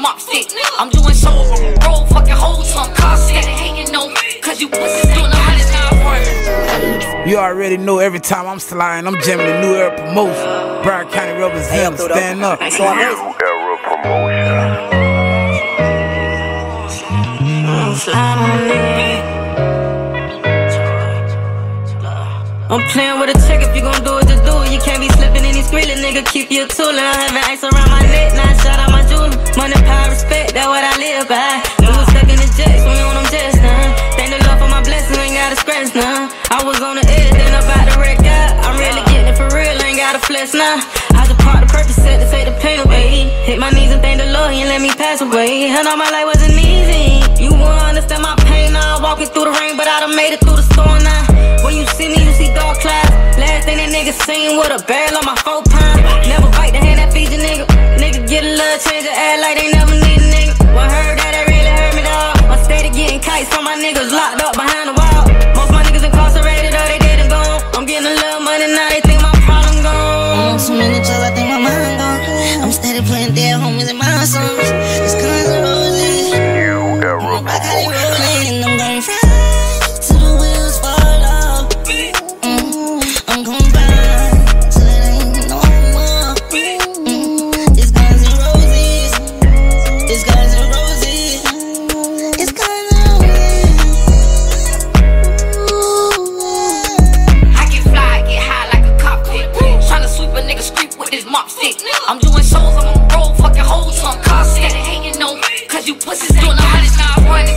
mop stick. I'm doing shows on the road, fucking hoes, some car. Hating on cause you pussies doing a hundred now running. You already know every time I'm sliding, I'm jamming the new era promotion. Broward County representative, stand up. New era promotion. I'm playing with a check if you gon' do it, just do it. You can't be slipping any squealing, nigga. Keep your tool and I having ice around my neck. Now shout out my flex now. I just part the purpose set to take the pain away. Hit my knees and thank the Lord, he let me pass away. I know my life wasn't easy. You won't understand my pain now. Walking through the rain, but I done made it through the storm now. When you see me, you see dark clouds. Last thing that nigga seen with a barrel on my four pound. Never bite the hand that feeds you, nigga. Nigga get a little change of act like they never need a nigga. What heard that, that really hurt me, dog. I'm steady getting kites from my niggas locked up dead homies in I'm doing shows I'm on road, fucking hoes, some car stick. Hating me, cause you pussies doing the hundred now running.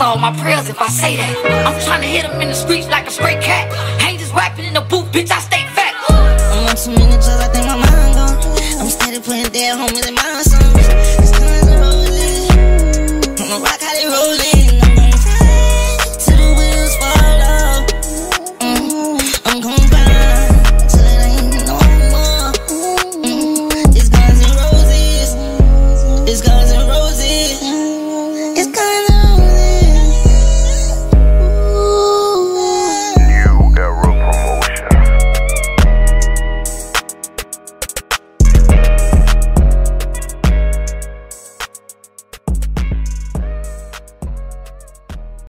All my prayers if I say that. I'm trying to hit him in the streets like a stray cat. Ain't just rapping in the booth, bitch, I stay fat. I'm on too many drugs, I think my mind gone. I'm steady playing dead homies in my songs.